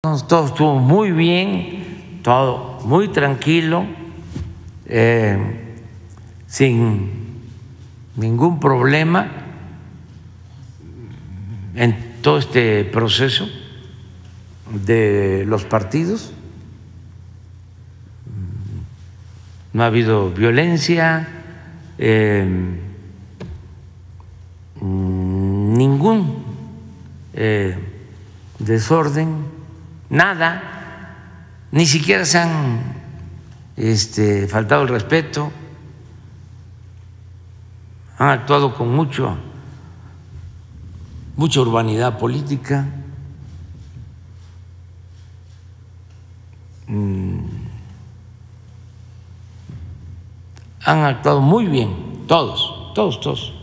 Todo estuvo muy bien, todo muy tranquilo, eh, sin ningún problema en todo este proceso de los partidos. No ha habido violencia, eh, ningún eh, desorden nada, ni siquiera se han este, faltado el respeto, han actuado con mucho, mucha urbanidad política. Mm, han actuado muy bien, todos, todos, todos.